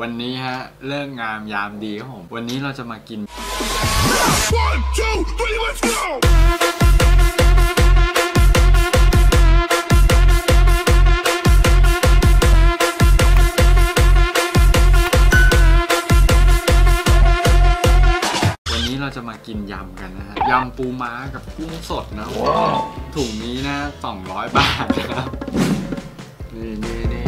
วันนี้ฮะเลิกงามยามดีครับผม วันนี้เราจะมากิน One, two, three, let's go! วันนี้เราจะมากินยำกันนะฮะ ยำปูม้ากับกุ้งสดนะถุงนี้นะ 200 บาทนะครับ นี่นี่นี่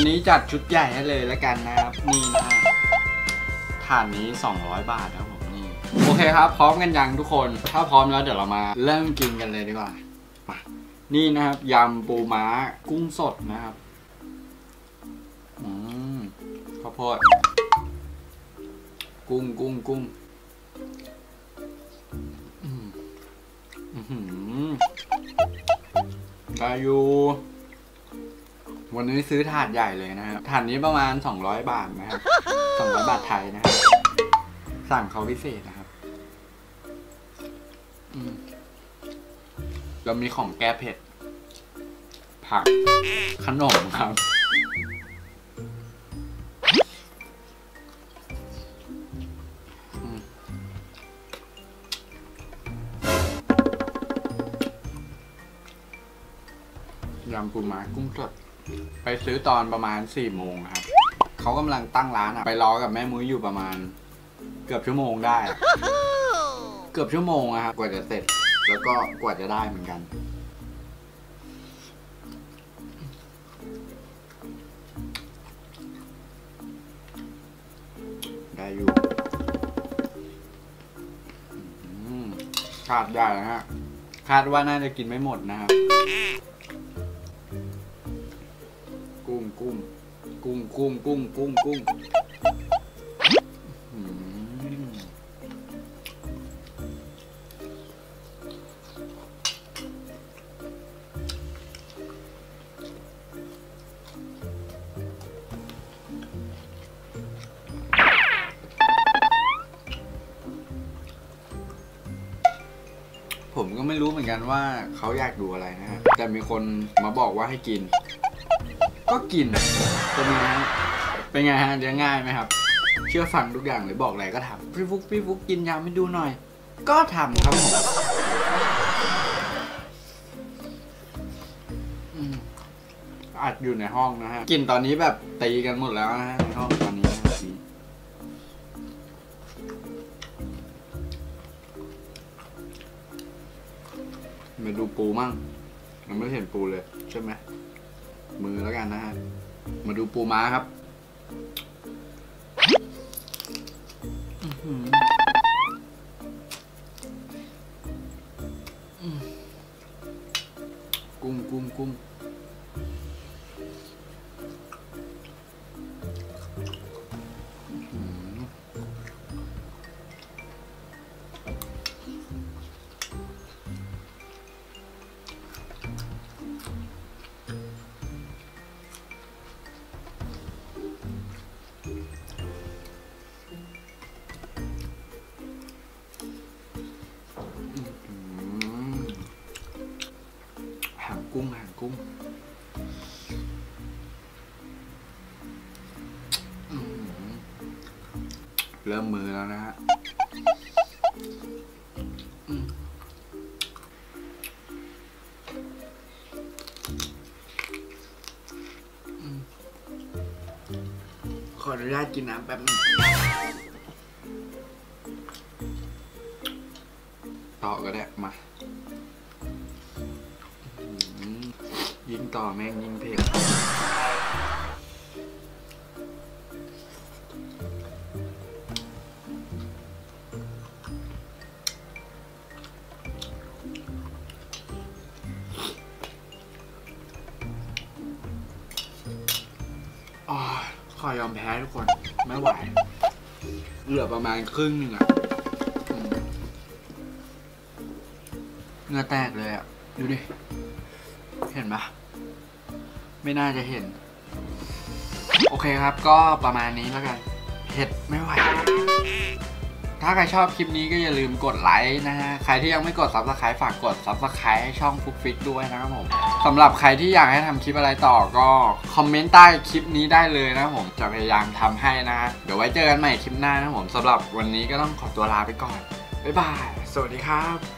วันนี้จัดชุดใหญ่ให้เลยแล้วกันนะครับ นี่นะถาดนี้ 200 บาทครับผมนี่ โอเคครับ พร้อมกันยังทุกคน ถ้าพร้อมแล้วเดี๋ยวเรามา เริ่มกินกันเลยดีกว่ามานี่นะครับยำปูม้ากุ้งสดนะครับ อืมข้าวโพดกุ้งกุ้งกุ้งอืมอื้อหือได้อยู่ วันนี้ซื้อถาดใหญ่เลยนะครับ ถาดนี้ประมาณ 200 บาทนะครับ200 บาทไทยนะครับ สั่งเขาพิเศษนะครับอืมเรามีของแก้เผ็ด ผัก ขนมครับอืมยำปูม้ากุ้งสด ไปซื้อตอนประมาณสี่โมงครับ เขากำลังตั้งร้านอะไปรอกับแม่มุ้ยอยู่ประมาณ เกือบชั่วโมงได้อะเกือบชั่วโมงอะครับกว่าจะเสร็จ แล้วก็กว่าจะได้เหมือนกัน ได้อยู่อืมคาดได้นะฮะคาดว่าน่าจะกินไม่หมดนะครับ กุ้งกุ้งกุ้งกุ้งกุ้งกุ้งกุ้งผมก็ไม่รู้เหมือนกันว่าเขาอยากดูอะไรนะฮะ แต่มีคนมาบอกว่าให้กิน ก็กินเป็นไงฮะเป็นไงฮะเลี้ยงง่ายไหมครับ เชื่อฟังทุกอย่างเลยบอกอะไรก็ทำพี่ฟุกพี่ฟุกกินยำให้ดูหน่อย ก็ทำครับผมอัดอยู่ในห้องนะฮะ กินตอนนี้แบบตีกันหมดแล้วนะฮะในห้องตอนนี้นะนี่มาดูปูมั่งยังไม่เห็นปูเลยใช่ไหม มือแล้วกันนะฮะ มาดูปูม้าครับกุ้งกุ้งกุ้ง กุ้งหางกุ้งอื้อหือเริ่มมือแล้วนะฮะอืมอืมขออนุญาตกินน้ำแป๊บนึงต่อก็ได้มา ยิงต่อแม่งยิงเผ็ดอ๋อขอยอมแพ้ทุกคน ไม่ไหว เหลือประมาณครึ่งหนึ่งอะเหงื่อแตกเลยอะดูดิ เห็นปะ ไม่น่าจะเห็น โอเคครับก็ประมาณนี้แล้วกันเผ็ดไม่ไหว ถ้าใครชอบคลิปนี้ก็อย่าลืมกดไลค์นะฮะ ใครที่ยังไม่กด subscribe ฝากกด subscribe ให้ช่องฟุกฟิกด้วยนะครับผมสำหรับใครที่อยากให้ทำคลิปอะไรต่อก็คอมเมนต์ใต้คลิปนี้ได้เลยนะผมจะพยายามทำให้นะ เดี๋ยวไว้เจอกันใหม่คลิปหน้านะครับผมสำหรับวันนี้ก็ต้องขอตัวลาไปก่อนบ๊ายบาย สวัสดีครับ